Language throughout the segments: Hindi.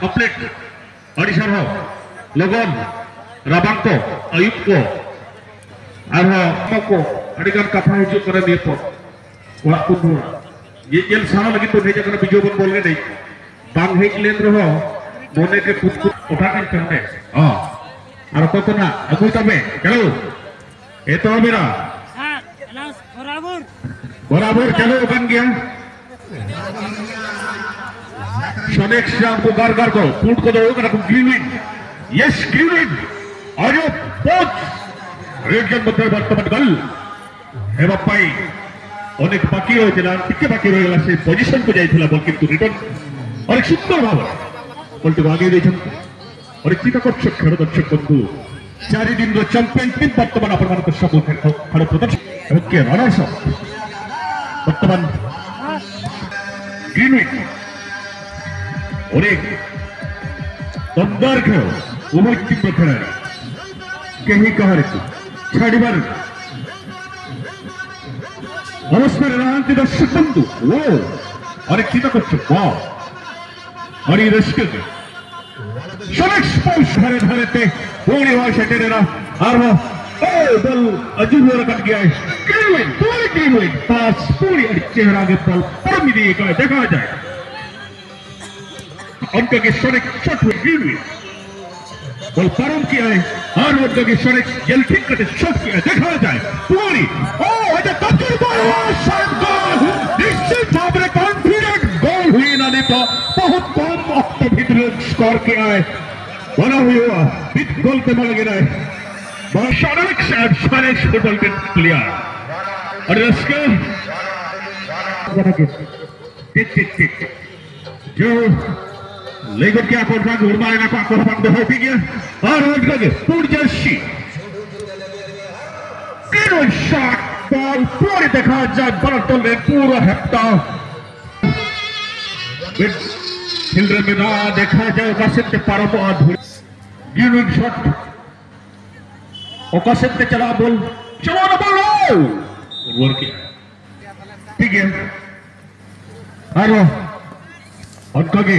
कंप्लीट ऑडिशन हो लगन राबांग को अयुब को और हो को अड़ीगान कथा हजू करे निये पर वाक को ये जेल सारा लगी तो भेजा करे बिजो बन बोल गए नहीं। बांग हेक लेन रहो मोने के कुछ कुछ उठा के करने। हाँ। और को ना अगुई तो तबे चलो। ये तो मेरा। हाँ, बराबर। बराबर चलो बन गया। शनेक शाम को गार गार को फूट को दो कर ग्रीविन यस ग्रीविन और यो पोच रेडियन मध्य वर्तमान गल हे बापाई অনেক বাকি রয়েছিল আর টিকে বাকি রয়ে গেল সেই পজিশন কু যাইছিল বল কিন্তু রিটার্ন অনেক সুন্দর ভাবে বলটিকে আগে দিয়েছেন অনেক চিত্তাকর্ষক খেল দর্শক বন্ধু চারিদিনর চ্যাম্পিয়ন টিম বর্তমান আপনার সম্মুখে খেল প্রদর্শন এবং কে রানার্স আপ বর্তমান গ্রিনউইচ অনেক দমদার খেল উভয় তীব্র খেলাড়ি কেহি কাহারিକୁ ଛାଡ଼ିବାର অবস্থানে নাহান্তি দর্শক বন্ধু। ও, আরে চিন্তা না করছ? আরে রসকে সনেক স্পর্শ ধরে ধরেতে পুরি হয় সেটেরা আর ও, বল অজুর কাট গিয়া ক্রিমিন পুরি ক্রিমিন পাস পুরি আর চেহারা দেখা যায়। भी दिए का देखा जाए उनका के सनेक शॉट हुई ग्रीनविन बल परम किया है और उनका के सनेक जल ठीक शॉट किया देखा जाए। पूरी ओ अजय तजुर बॉल शॉट गोल निश्चित भाव में कॉन्फिडेंट गोल हुई ना नहीं तो। बहुत कम वक्त भीतर स्कोर किया है बना हुआ, बिग गोल पे मारा गिरा है। बहुत शानदार शॉट स्पेनिश फुटबॉल के प्लेयर। और इसके टिक टिक टिक जो 레이업 게 아코르판 우르마이나 아코르판 더 호피게 아르르게 পুরজর্শি কেন শট বল পরে দেখা যায় বল তলে পুরো হেপ্তা ফিল্ডের মে না দেখা যায় কাছেতে পারব আধুর গিরুন শট। ওকাশেতে চলা বল। চমন বল। উর্বর কে? ঠিক আছে। আরও। অনকাগে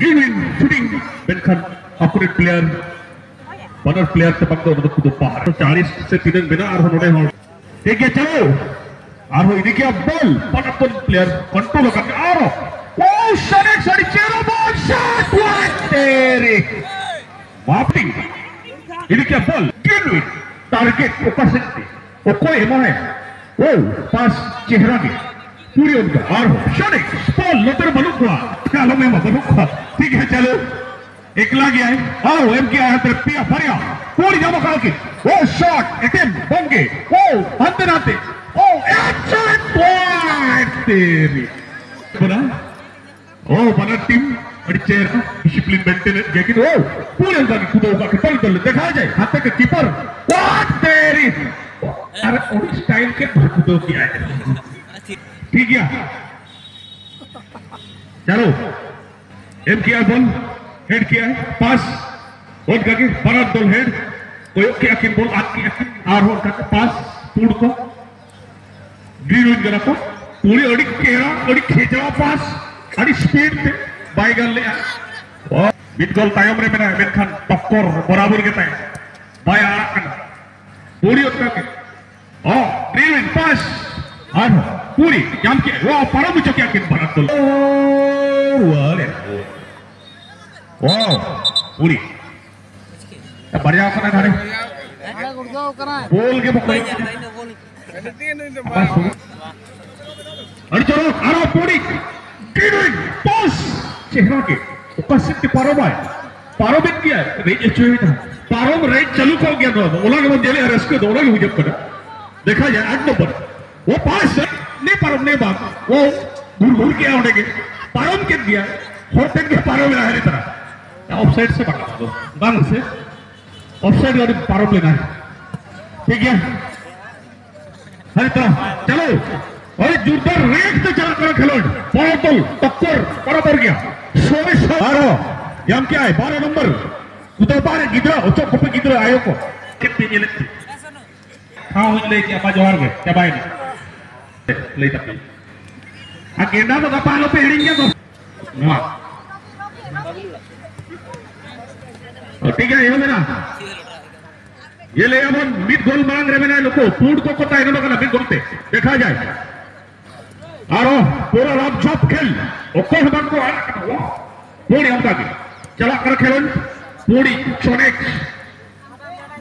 giving shooting बेनखन opponent player बनर player से बंद उनको खुद बाहर तो 40 से तीन बिना और होने हो ठीक है चलो और हो इनके अब बॉल बनर प्लेयर कंट्रोल करके आ रहा Oh, Sonic, Sonic, zero ball shot! What? Terry! Mopping. Ini क्या बॉल गेंद टारगेट ऊपर से वो कोई है है ओ पास चेहरा के पूरी उनका और शॉनिक बॉल लोटर बलुक हुआ चलो मैं बलुक हुआ ठीक है, चलो। एकला गया है। आओ, एम किया है तेरे पिया फरिया। पूरी जमा खा के। ओ शॉट एटेम होंगे ओ, अंदर आते। ओ एक्शन पॉइंट तेरी। बना ओ, बना टीम अडिचेर डिसिप्लिन मेंटेन जेकिन ओ, पूरे जाके खुदो का टल टल देखा जाए, हाथ के कीपर व्हाट तेरी? अरे और स्टाइल के खुदो किया है? ठीक है। चलो। एम किया बॉल हेड किया है पास और करके बड़ा बॉल हेड कोई क्या किन बॉल आपकी आर हो करके पास टूट को। ग्रीन विन करा को। पूरी अड़ी केरा अड़ी खेचवा पास अड़ी स्पीड पे। बाइगन ले मिड गोल तायम रे मेना मेनखान टक्कर बराबर के ताय बाय आड़ा कना पूरी उतना के ओ ग्रीन पास आर पूरी के पारो मुचो क्या किन बड़ा गोल वाले वाओ पूरी। अब बढ़िया करना धारे बोल के Apa Ayo coro, arah puri, kiri, pos, चेहरा के उपस्थित पारो बाय पारो बिन किया रेज चुई था। पारो में रेज चालू कर गया तो ओला के बंदे ले अरेस्ट कर दोला के हुजब कर देखा जाए आठ नंबर वो पास है। नहीं पारो नहीं बात। वो घूर घूर के आने के पारो में किन दिया होते के पारो में रह तरह। ऑफसाइड से पकड़ा दो। बांग से। ऑफसाइड वाली पारो लेना है ठीक है? अरे तो चलो। अरे, जोरदार रेट से चला करो खिलाड़ी। पावतल टक्कर बराबर गया। सोने बारह। यहाँ क्या है? बारह नंबर। उधर बारह गिदरा, उच्च कुपे गिदरा आयो को। कितनी ये लगती हाँ ले क्या बाजू हार गए? क्या बाय आ ना है ले अब मिड गोल मांग रहे फ़ूड को कोता इन्होंने कहा मिड गोल पे देखा जाए आरो पूरा राम चौप खेल ओको हमारे को आया पूरी हम ताकि चला कर खेलन पूरी सोनेक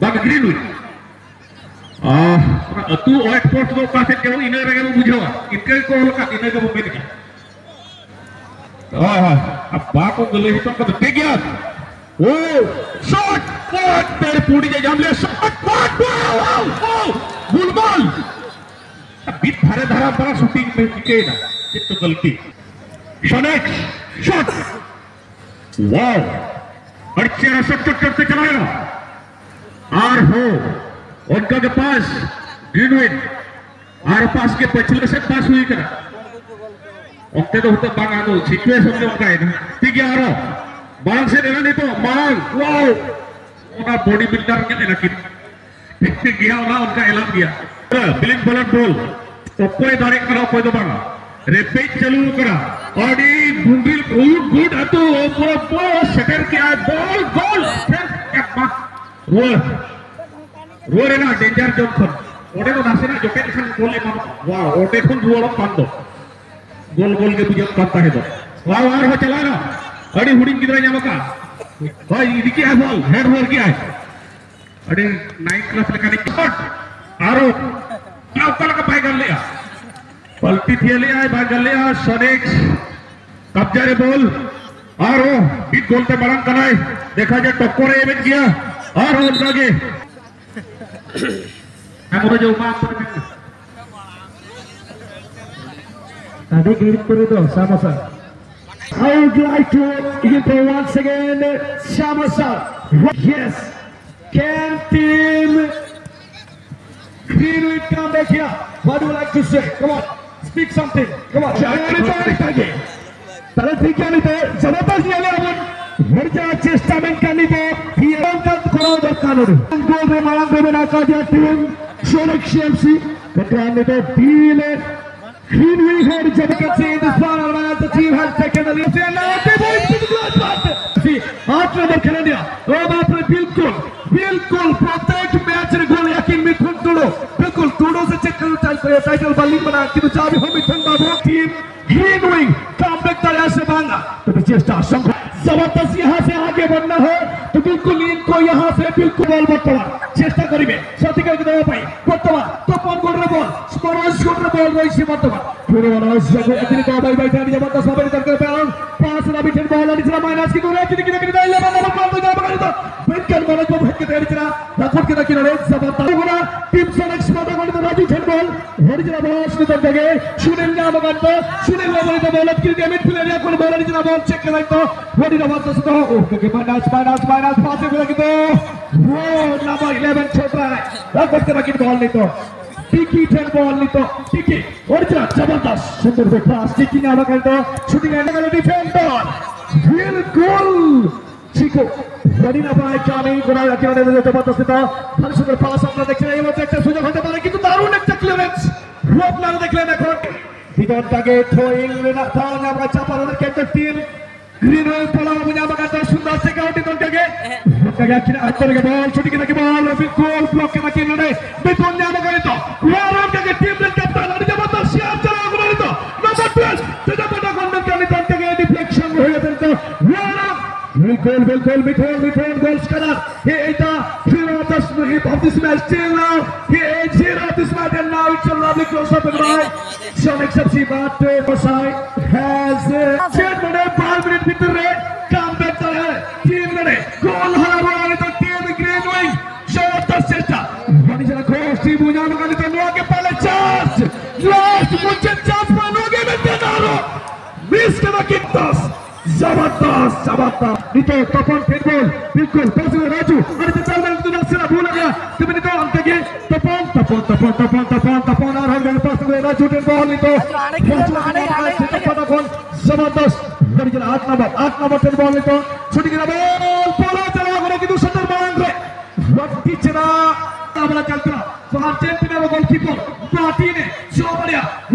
बाग ग्रीन हुई कासे के इनके को लोग का इन्हें को वो मिल गया। हाँ हाँ गले पूरी धारे धारा बड़ा शूटिंग में टिके ना, ये तो गलती। शनेक शॉट वाव चेहरा सब चट चट चलाएगा आर हो उनका के पास ग्रीनविन आर पास के पिछले से पास हुई करा ओके तो है ना ठीक है आरो। बांग से लेना नहीं तो बांग। वाओ उनका बॉडी बिल्डर के लेना कि ठीक गया ना उनका ऐलान किया। बिलिंग बोल। ओकोय डायरेक्ट करा कोई तो बांग। रेपेज चालू करा। और ये गुड गुड हतो पूरा पूरा शटर किया। बॉल गोल रोल रुआरेना डेंजर जोन खन ओटे तो नासे ना जोकेट खन गोल एमन वाह ओटे खन रुआर पांडो गोल गोल के बुज़ुर्ग पांडा है तो वाह वाह हो चला ना अड़ी हुडिंग किधर जाम का भाई इधर क्या बॉल हेड बॉल क्या है अड़ी नाइन क्लास लगा ने कट आरो क्या उपकरण का पाई कर लिया पल्टी थी लिया है भाग लिया सनेक्स कब्जा रे बॉल आरो इत गोल पे बरां कराए देखा जाए टक्कर एवेंट किया आरो लगे Kamu udah jauh mampir kan? Tadi Gilipur itu sama sir. I would like to give once again Shamasa. Yes, can team Greenwood come back here? What would like to say? Come on, speak something. Come on. ತಲೆ ಜನ ಜನತಾ ಚೇಷ್ಟಾ Diangkat kurang terkanur. Gol bermalang berbenaka dia tim seleksi MC. Ketika itu Dilet Green Wing head jadikan si Hindustan Armada team head second ali. Nanti boy bilang baat. Si आठ नंबर खेला दिया और बाप रे बिल्कुल बिल्कुल प्रत्येक मैच रे गोल यकीन मिथुन टूडो बिल्कुल टूडो से चेक करो टाइटल टाइटल बल्ली बना किंतु चाबी हो मिथुन बाबू टीम ग्रीन विंग कमबैक तरह से भांगा तो पीछे स्टार संघ ज़बरदस्त यहाँ से आगे बढ़ना है बिल्कुल इनको यहाँ से बिल्कुल बॉल बर्तमान চেষ্টা করিবে সঠিক দেওয়া পাই বর্তমান তপন গোলরে বল স্কোরার গোলরে বল রয়েছে বর্তমান পুরো বল রয়েছে এখানে তো বাই বাই টানি জবরদস্ত ভাবে দরকার পেলাম পাঁচ না বিটের বল আনিছিল মাইনাস কি করে এখানে কিনে কিনে দাইলে বল ಕೊನೆಗೂ ಹೆಕ್ಕೆ ತೆಗೆದಿರ ರಥಕ್ಕೆ ದಕ್ಕಿನ ಲೋಕಸಭಾ ತಾಲೂಕಿನ ಟೀಮ್ ಸೆಲೆಕ್ಸ್ ಮಾತನಾಡಿದ ರಾಜು ಚೆಂಡೋಲ್ ಹೊಡೆದಿರ ಬಹಳಷ್ಟು ತಂಡಗೆ ಸುನಿಲ್ ನಾಮಗಂತ ಸುನಿಲ್ ಅವರಿಂದ ಬೌಲತ್ ಕಿರಿಯ ಮಿಡ್ಫೀಲ್ಡರ್ ಯಾಕೊಂಡು ಬೌಲ್ ಅಡಿಸಿದ ಬೌಲ್ ಚೆಕ್ ಆಯ್ತು ಹೊಡಿದ ವಾಸಿಸಿದ okay minus minus minus pass ಆಗಿದ್ದು ಓ ನಮ್ಮ 11 ಕ್ಷೇತ್ರ ರಥಕ್ಕೆ ದಕ್ಕಿದ ಬೌಲ್ ನಿಂತು টিকি টেন বল নিত টিকি ওরজা জবরদস্ত সুন্দর দেখলাস টিকি না বাগাল তো শুটিং এন্ড গেল ডিফেন্ডার ফিল গোল শিখো। জানি না ভাই আমি গোড়ায় একেবারে জবরদস্তিতা ভালো সুন্দর পাস আপনারা দেখছেন এই মধ্যে একটা সুযোগ হতে পারে কিন্তু দারুণ একটা ক্লিয়ারেন্স আপনারা দেখলেন এখন। ভিতর দাগে থইল রাখতাম আমরা চাপার ওদের কেটে টিম গ্রিন হয়ে পলাম বুঝে আমার কাছে সুন্দর সিকিউরিটি তোর থেকে আত্মরে বল ছুটি কে নাকি বল গোল ব্লক কে নাকি লড়ে বেতন আমাকে তো बिल्कुल बिल्कुल बिल्कुल बिल्कुल गोल्स करा ये इता फिर दस minute of this match still now he is zero of this match and now it's a lovely close up and right some exception but Masai has चार मिनट पाँच मिनट भीतर रे काम बेहतर है तीन मिनट गोल हरा बोला तो टीम ग्रीन विंग ज़बरदस्त चेष्टा बड़ी जरा क्रॉस टीम मुझे मगर तो नो के पहले चांस लास्ट मुझे चांस पर नो के में देना मिस के बाकी दस ज़बरदस्त ज़बरदस्त ज़बरदस्त নিতে তপন ফিরবল বিলকুল পাশে রাজু আরে তো চাল তো নাসরা ভুল গয়া তুমি নিতে আনতে গিয়ে। তপন তপন তপন তপন তপন তপন আর হল গেল পাশে রাজু টেন বল নিতে। ফটাফট জবরদস্ত। গড়ি গেল 8 নম্বর 8 নম্বর টেন বল নিতে। ছুটি গেল বল পড়া চলা করে কিন্তু সুন্দর বাউন্ড রে লক্ষ্মী চেনা তাবলা চ্যাম্পিয়ন এবং গোলকিপার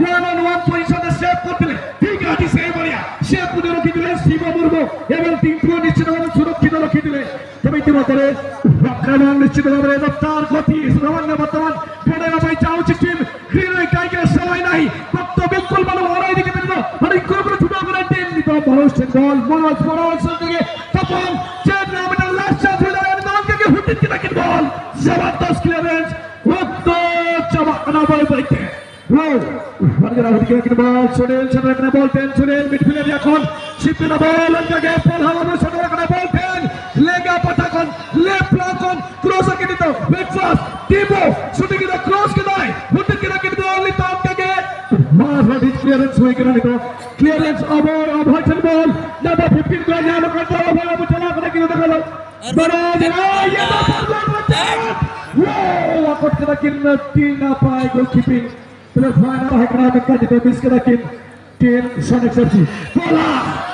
ওয়ান অন ওয়ান পজিশনে সেভ করতে ঠিক আছে সেভ করে শিব মুর্মু এবং তিনটিও নিশ্চিতভাবে সুরক্ষিত রক্ষিত তবে ইতিমধ্যে রক্ষায়ণ নিশ্চিতভাবে দপ্তর গতি সামান্য বর্তমান ফেডে বাবাই চাও চিঠিন হৃদয় টাইগার সময় এখন। Sipin na ball ang kagepol. Hawanan sa dora ka na ball. Ten. Lega patakon. Left platform. Cross ang kinito. Wait fast. Timo. Shooting kita. Cross kinay. Huntin kita kinito. Only top kaget. Mahra dit clearance way kinay nito. Clearance over of Hudson ball. Number 15 ko. Nyano kanto. Wala mo chala. Kada kinito kalaw. Barad. Yata. Wow. Akot kita kinna. Tina pa. Goalkeeping. Pero final. Hakra. Magkadito. Miss kita kinna. kena kin tim Sonic FC. Bola,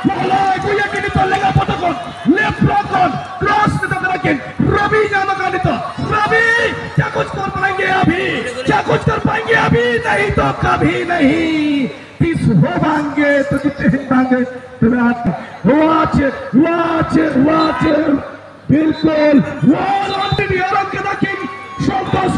bola, aku yakin itu lega potakon. Left blockon, cross kita kena kin. Rabi jangan makan itu. Rabi, क्या कुछ कर पाएंगे अभी? क्या कुछ कर पाएंगे अभी? नहीं तो कभी नहीं. This हो भांगे तो कितने हिन भांगे? तुम्हें हाथ watch it, watch it, watch it. बिल्कुल वॉल ऑन द डियर के द किंग संतोष